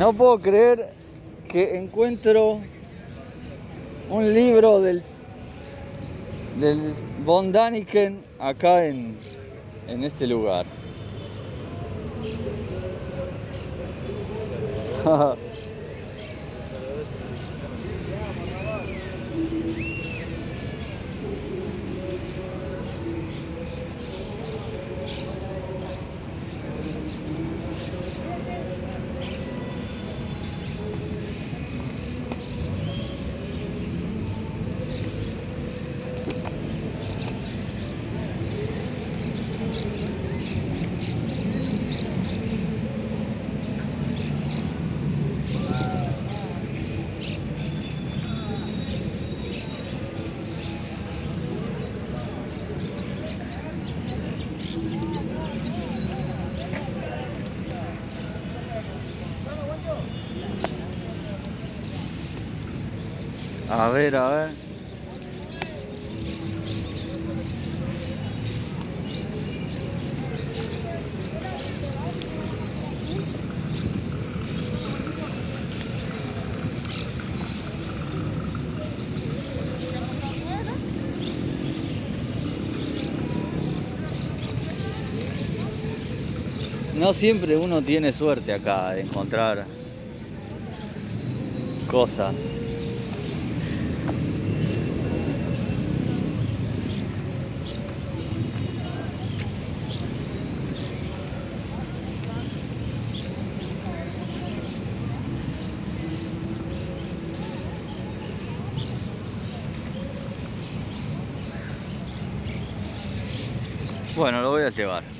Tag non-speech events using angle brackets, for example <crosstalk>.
No puedo creer que encuentro un libro del, del von Daniken acá en, en este lugar. <laughs> A ver, a ver. No siempre uno tiene suerte acá de encontrar cosas. Bueno, lo voy a llevar.